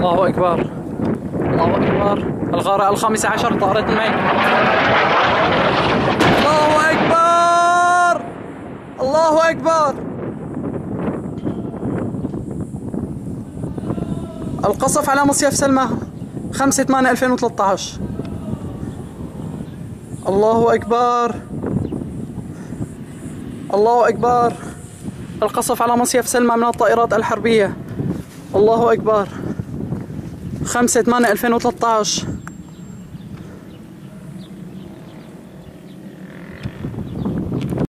الله أكبر. الله أكبر. الغارة الخامسة عشر طارت المي الله أكبر. الله أكبر. القصف على مصيف سلمى 5 8 2013 الله أكبر. الله أكبر. القصف على مصيف سلمى من الطائرات الحربية. الله أكبر. 5 8 2013